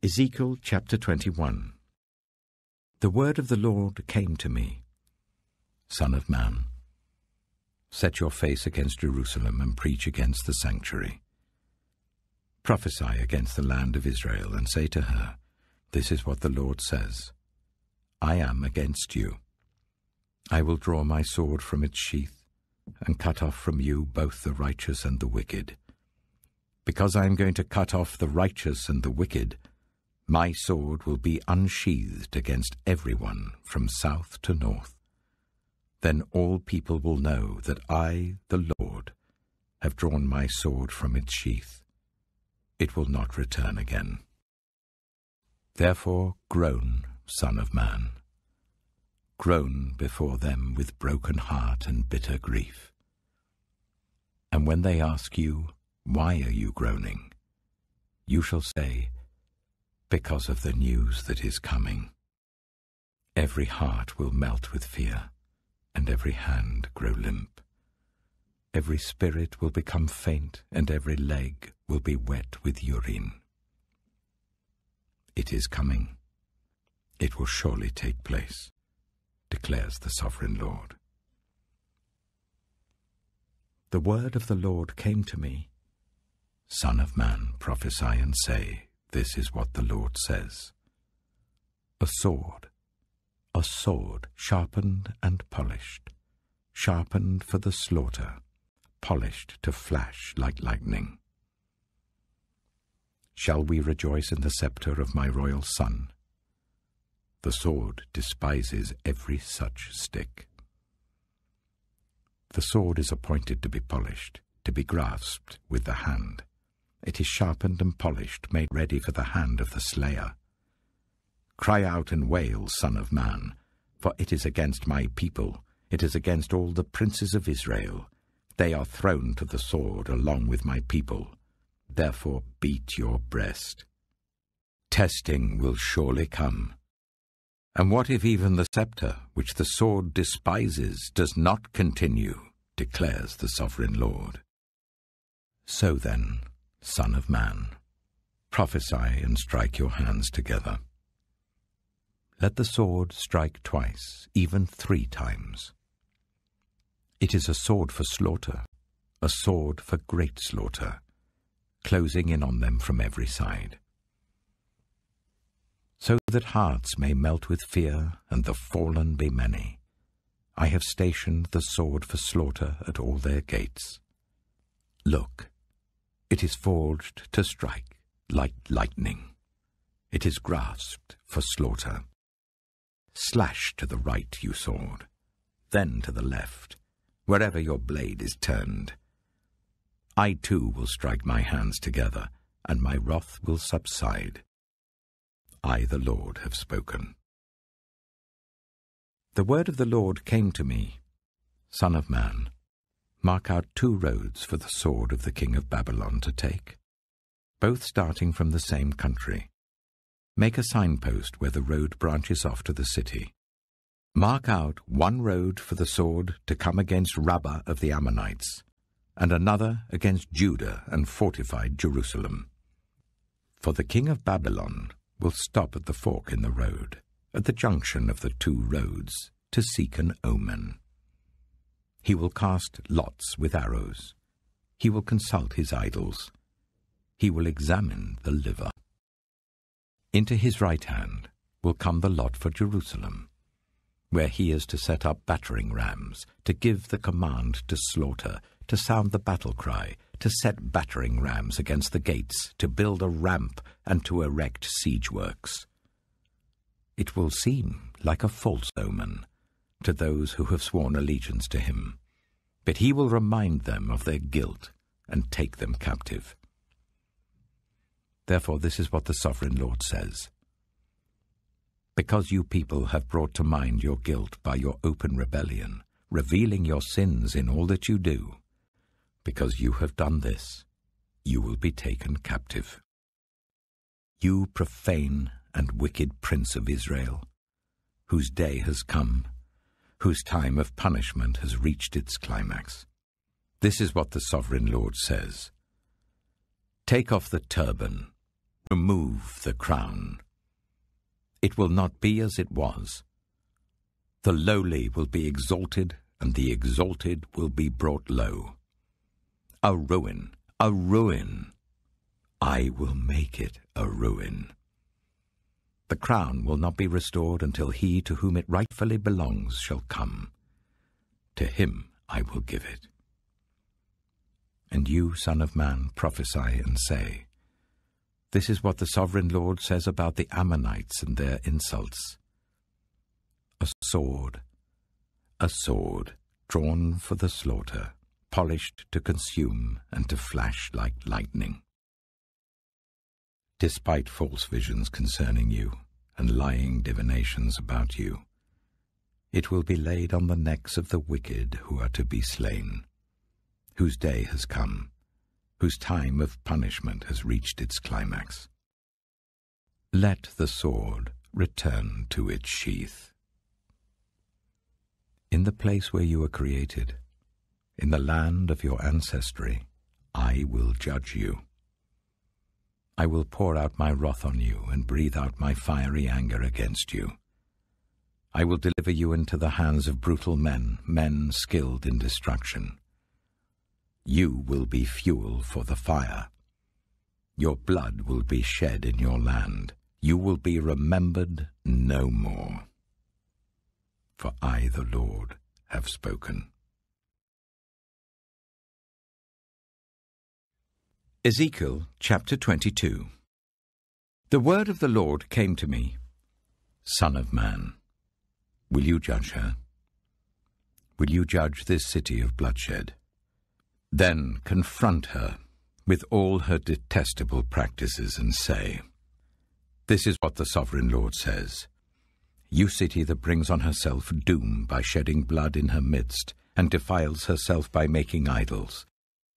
Ezekiel chapter 21 The word of the Lord came to me, Son of man, set your face against Jerusalem and preach against the sanctuary. Prophesy against the land of Israel and say to her, This is what the Lord says I am against you. I will draw my sword from its sheath and cut off from you both the righteous and the wicked. Because I am going to cut off the righteous and the wicked, my sword will be unsheathed against everyone from south to north. Then all people will know that I, the Lord, have drawn my sword from its sheath. It will not return again. Therefore groan, Son of Man. Groan before them with broken heart and bitter grief. And when they ask you, Why are you groaning? you shall say, because of the news that is coming. Every heart will melt with fear, and every hand grow limp. Every spirit will become faint, and every leg will be wet with urine. It is coming. It will surely take place, declares the sovereign Lord. The word of the Lord came to me Son of man, prophesy and say, this is what the Lord says. A sword, a sword sharpened and polished, sharpened for the slaughter, polished to flash like lightning. Shall we rejoice in the scepter of my royal son? The sword despises every such stick. The sword is appointed to be polished, to be grasped with the hand. It is sharpened and polished, made ready for the hand of the slayer. Cry out and wail, Son of Man, for it is against my people, it is against all the princes of Israel. They are thrown to the sword along with my people. Therefore beat your breast. Testing will surely come. And what if even the scepter, which the sword despises, does not continue, declares the sovereign Lord? So then, Son of man, prophesy and strike your hands together. Let the sword strike twice, even three times. It is a sword for slaughter, a sword for great slaughter, closing in on them from every side. So that hearts may melt with fear and the fallen be many, I have stationed the sword for slaughter at all their gates. Look, it is forged to strike like lightning. It is grasped for slaughter. Slash to the right, you sword, then to the left, wherever your blade is turned. I too will strike my hands together, and my wrath will subside. I, the Lord, have spoken. The word of the Lord came to me, Son of man. Mark out two roads for the sword of the king of Babylon to take, both starting from the same country. Make a signpost where the road branches off to the city. Mark out one road for the sword to come against Rabbah of the Ammonites, and another against Judah and fortified Jerusalem. For the king of Babylon will stop at the fork in the road, at the junction of the two roads, to seek an omen. He will cast lots with arrows. He will consult his idols. He will examine the liver. Into his right hand will come the lot for Jerusalem, where he is to set up battering rams, to give the command to slaughter, to sound the battle cry, to set battering rams against the gates, to build a ramp, and to erect siege works. It will seem like a false omen, to those who have sworn allegiance to him, but he will remind them of their guilt and take them captive. Therefore, this is what the sovereign Lord says. Because you people have brought to mind your guilt by your open rebellion, revealing your sins in all that you do, because you have done this, you will be taken captive. You profane and wicked prince of Israel, whose day has come whose time of punishment has reached its climax. This is what the sovereign Lord says Take off the turban, Remove the crown. It will not be as it was. The lowly will be exalted, and the exalted will be brought low. A ruin, a ruin. I will make it a ruin. The crown will not be restored until he to whom it rightfully belongs shall come. To him I will give it. And you, Son of Man, prophesy and say, This is what the Sovereign Lord says about the Ammonites and their insults. A sword, a sword, drawn for the slaughter, polished to consume and to flash like lightning despite false visions concerning you and lying divinations about you. It will be laid on the necks of the wicked who are to be slain, whose day has come, whose time of punishment has reached its climax. Let the sword return to its sheath. In the place where you were created, in the land of your ancestry, I will judge you. I will pour out my wrath on you and breathe out my fiery anger against you. I will deliver you into the hands of brutal men, men skilled in destruction. You will be fuel for the fire. Your blood will be shed in your land. You will be remembered no more. For I, the Lord, have spoken. Ezekiel chapter 22 The word of the Lord came to me, Son of man, will you judge her? Will you judge this city of bloodshed? Then confront her with all her detestable practices and say, This is what the sovereign Lord says. You city that brings on herself doom by shedding blood in her midst, and defiles herself by making idols,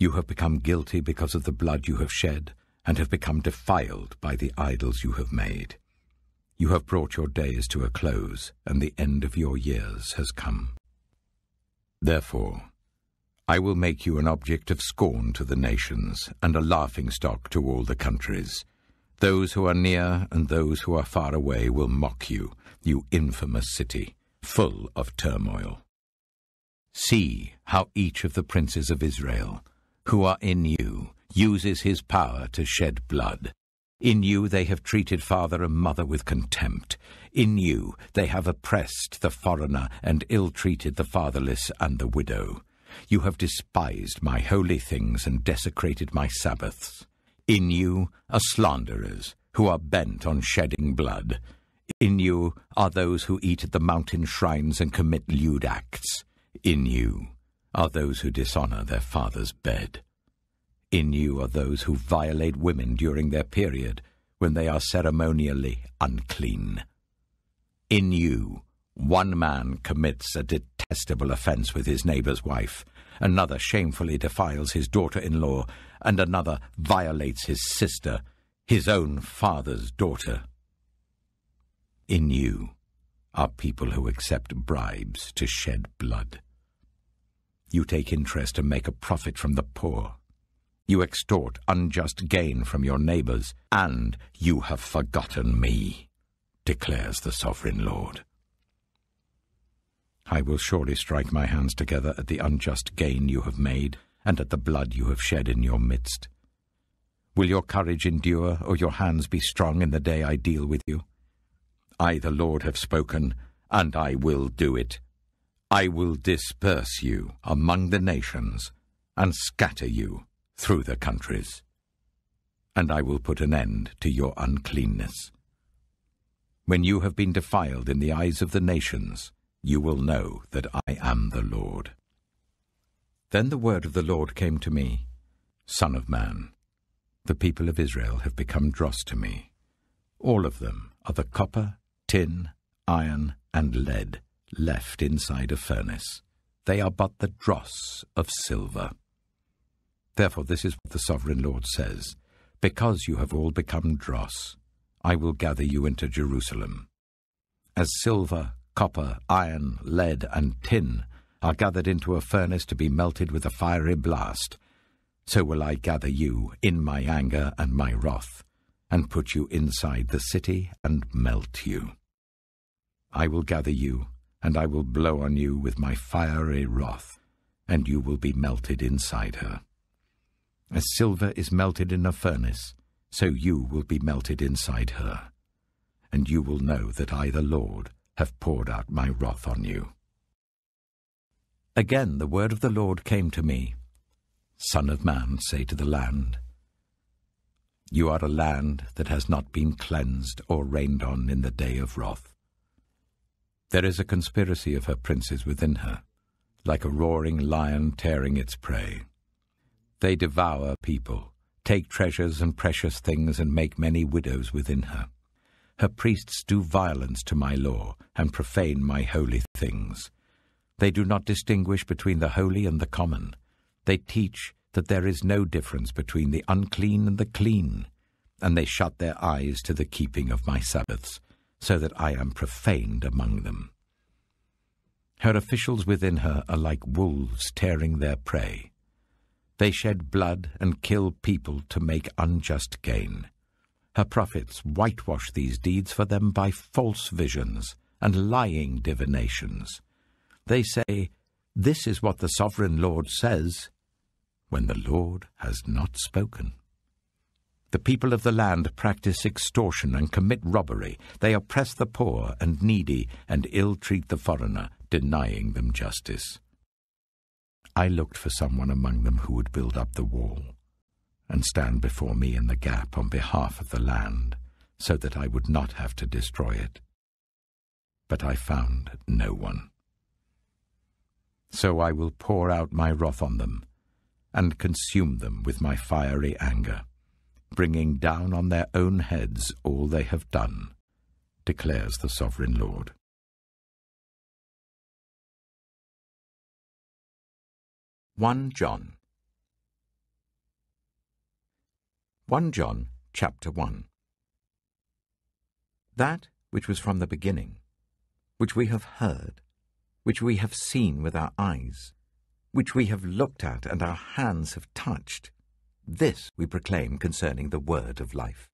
you have become guilty because of the blood you have shed, and have become defiled by the idols you have made. You have brought your days to a close, and the end of your years has come. Therefore, I will make you an object of scorn to the nations, and a laughingstock to all the countries. Those who are near and those who are far away will mock you, you infamous city, full of turmoil. See how each of the princes of Israel who are in you uses his power to shed blood. In you they have treated father and mother with contempt. In you they have oppressed the foreigner and ill-treated the fatherless and the widow. You have despised my holy things and desecrated my Sabbaths. In you are slanderers, who are bent on shedding blood. In you are those who eat at the mountain shrines and commit lewd acts. In you are those who dishonor their father's bed. In you are those who violate women during their period, when they are ceremonially unclean. In you, one man commits a detestable offense with his neighbor's wife, another shamefully defiles his daughter-in-law, and another violates his sister, his own father's daughter. In you are people who accept bribes to shed blood. You take interest and make a profit from the poor. You extort unjust gain from your neighbors, and you have forgotten me, declares the sovereign Lord. I will surely strike my hands together at the unjust gain you have made, and at the blood you have shed in your midst. Will your courage endure, or your hands be strong in the day I deal with you? I, the Lord, have spoken, and I will do it. I will disperse you among the nations and scatter you through the countries, and I will put an end to your uncleanness. When you have been defiled in the eyes of the nations, you will know that I am the Lord. Then the word of the Lord came to me, Son of man, the people of Israel have become dross to me. All of them are the copper, tin, iron, and lead left inside a furnace. They are but the dross of silver. Therefore this is what the Sovereign Lord says, Because you have all become dross, I will gather you into Jerusalem. As silver, copper, iron, lead, and tin are gathered into a furnace to be melted with a fiery blast, so will I gather you in my anger and my wrath, and put you inside the city and melt you. I will gather you, and I will blow on you with my fiery wrath, and you will be melted inside her. As silver is melted in a furnace, so you will be melted inside her. And you will know that I, the Lord, have poured out my wrath on you. Again the word of the Lord came to me. Son of man, say to the land, You are a land that has not been cleansed or rained on in the day of wrath. There is a conspiracy of her princes within her, like a roaring lion tearing its prey. They devour people, take treasures and precious things, and make many widows within her. Her priests do violence to my law, and profane my holy things. They do not distinguish between the holy and the common. They teach that there is no difference between the unclean and the clean, and they shut their eyes to the keeping of my Sabbaths so that I am profaned among them. Her officials within her are like wolves tearing their prey. They shed blood and kill people to make unjust gain. Her prophets whitewash these deeds for them by false visions and lying divinations. They say, This is what the sovereign Lord says, when the Lord has not spoken. The people of the land practice extortion and commit robbery. They oppress the poor and needy and ill treat the foreigner, denying them justice. I looked for someone among them who would build up the wall and stand before me in the gap on behalf of the land, so that I would not have to destroy it. But I found no one. So I will pour out my wrath on them and consume them with my fiery anger bringing down on their own heads all they have done, declares the Sovereign Lord. One John 1 John chapter 1 That which was from the beginning, which we have heard, which we have seen with our eyes, which we have looked at and our hands have touched, this we proclaim concerning the word of life.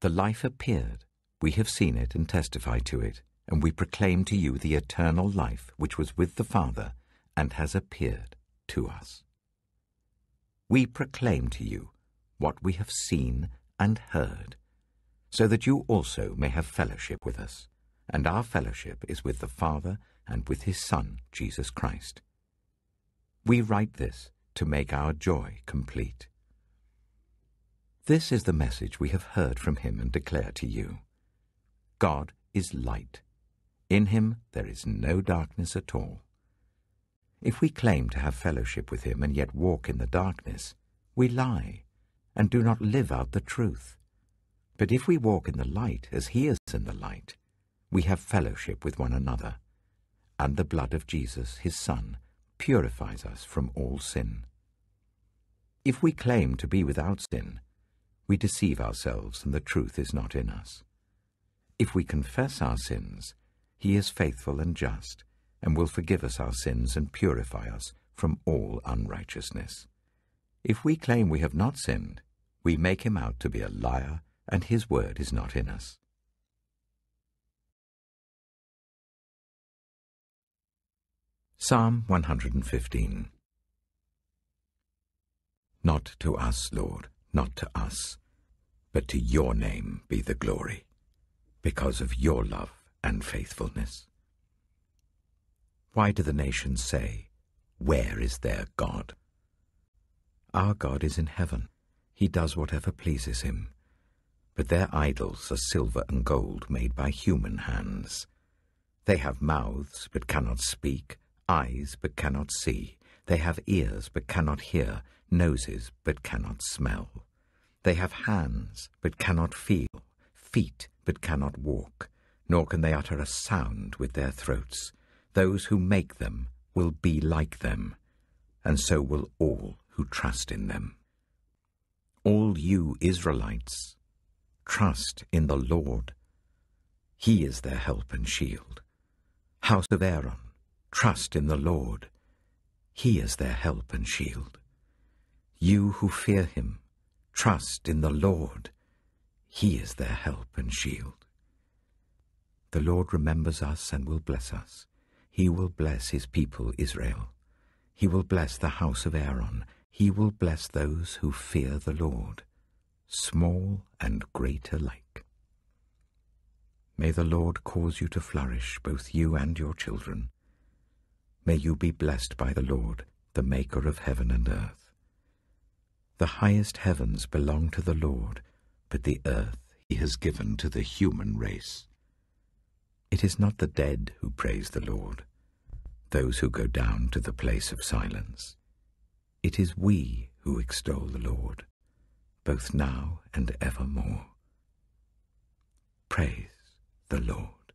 The life appeared, we have seen it and testify to it, and we proclaim to you the eternal life which was with the Father and has appeared to us. We proclaim to you what we have seen and heard, so that you also may have fellowship with us, and our fellowship is with the Father and with his Son, Jesus Christ. We write this to make our joy complete. This is the message we have heard from him and declare to you. God is light. In him there is no darkness at all. If we claim to have fellowship with him and yet walk in the darkness, we lie and do not live out the truth. But if we walk in the light as he is in the light, we have fellowship with one another, and the blood of Jesus, his Son, purifies us from all sin. If we claim to be without sin, we deceive ourselves and the truth is not in us. If we confess our sins, he is faithful and just, and will forgive us our sins and purify us from all unrighteousness. If we claim we have not sinned, we make him out to be a liar, and his word is not in us. Psalm 115 Not to us, Lord, not to us, but to your name be the glory, because of your love and faithfulness. Why do the nations say, Where is their God? Our God is in heaven. He does whatever pleases him. But their idols are silver and gold made by human hands. They have mouths but cannot speak, eyes but cannot see. They have ears but cannot hear, noses but cannot smell. They have hands, but cannot feel, feet, but cannot walk, nor can they utter a sound with their throats. Those who make them will be like them, and so will all who trust in them. All you Israelites, trust in the Lord. He is their help and shield. House of Aaron, trust in the Lord. He is their help and shield. You who fear him, Trust in the Lord. He is their help and shield. The Lord remembers us and will bless us. He will bless his people Israel. He will bless the house of Aaron. He will bless those who fear the Lord, small and great alike. May the Lord cause you to flourish, both you and your children. May you be blessed by the Lord, the Maker of heaven and earth. The highest heavens belong to the Lord, but the earth he has given to the human race. It is not the dead who praise the Lord, those who go down to the place of silence. It is we who extol the Lord, both now and evermore. Praise the Lord.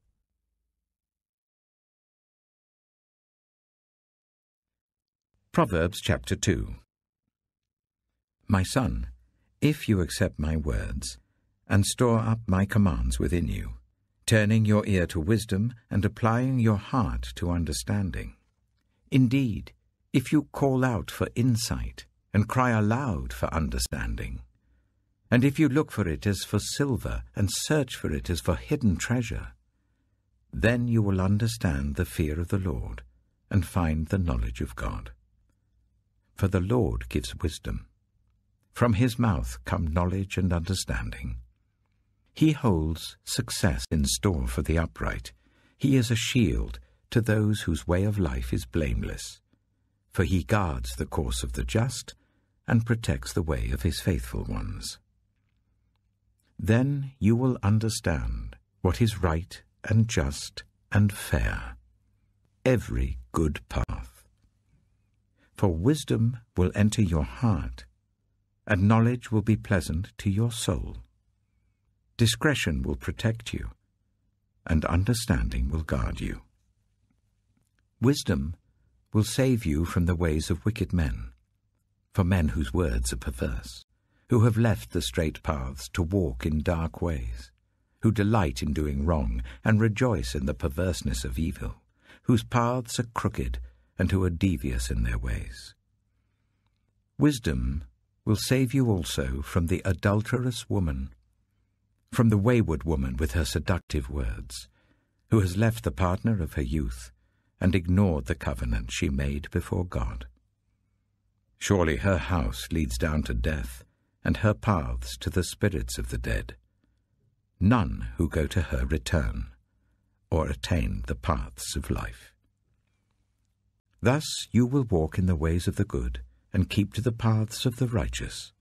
Proverbs chapter 2 My son, if you accept my words, and store up my commands within you, turning your ear to wisdom and applying your heart to understanding. Indeed, if you call out for insight and cry aloud for understanding, and if you look for it as for silver and search for it as for hidden treasure, then you will understand the fear of the Lord and find the knowledge of God. For the Lord gives wisdom. From his mouth come knowledge and understanding. He holds success in store for the upright. He is a shield to those whose way of life is blameless. For he guards the course of the just and protects the way of his faithful ones. Then you will understand what is right and just and fair, every good path. For wisdom will enter your heart, and knowledge will be pleasant to your soul. Discretion will protect you, and understanding will guard you. Wisdom will save you from the ways of wicked men, for men whose words are perverse, who have left the straight paths to walk in dark ways, who delight in doing wrong and rejoice in the perverseness of evil, whose paths are crooked and who are devious in their ways. Wisdom will save you also from the adulterous woman from the wayward woman with her seductive words, who has left the partner of her youth and ignored the covenant she made before God. Surely her house leads down to death, and her paths to the spirits of the dead. None who go to her return, or attain the paths of life. Thus you will walk in the ways of the good, and keep to the paths of the righteous.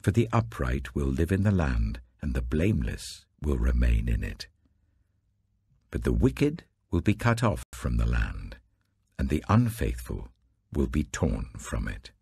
For the upright will live in the land, and the blameless will remain in it. But the wicked will be cut off from the land, and the unfaithful will be torn from it.